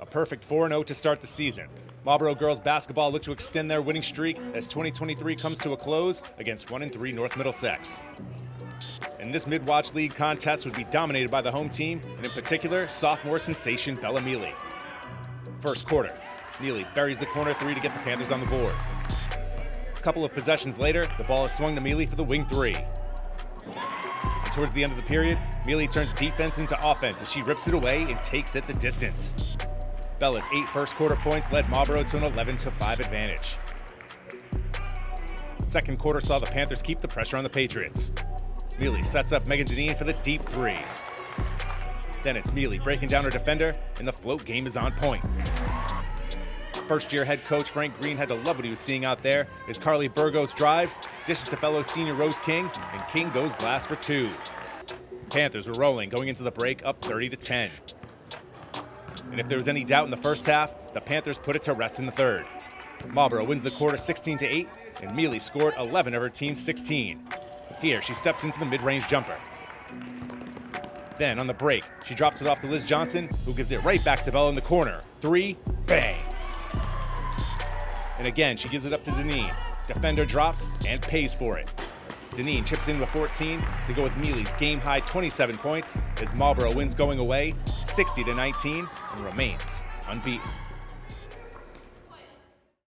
A perfect 4 0 to start the season. Marlborough girls basketball look to extend their winning streak as 2023 comes to a close against 1 3 North Middlesex. And this Mid-Wach league contest would be dominated by the home team, and in particular, sophomore sensation Bella Miele. First quarter, Miele buries the corner three to get the Panthers on the board. A couple of possessions later, the ball is swung to Miele for the wing three. And towards the end of the period, Miele turns defense into offense as she rips it away and takes it the distance. Bella's eight first quarter points led Marlborough to an 11 5 advantage. Second quarter saw the Panthers keep the pressure on the Patriots. Miele sets up Meghan Deneen for the deep three. Then it's Miele breaking down her defender, and the float game is on point. First year head coach Frank Green had to love what he was seeing out there as Carly Burgos drives, dishes to fellow senior Rose King, and King goes glass for two. Panthers were rolling going into the break up 30 to 10. And if there was any doubt in the first half, the Panthers put it to rest in the third. Marlborough wins the quarter 16 to 8, and Miele scored 11 of her team's 16. Here, she steps into the mid-range jumper. Then, on the break, she drops it off to Liz Johnson, who gives it right back to Bell in the corner. Three, bang. And again, she gives it up to Deneen. Defender drops and pays for it. Deneen chips in with 14 to go with Miele's game-high 27 points as Marlborough wins going away 60 to 19 and remains unbeaten.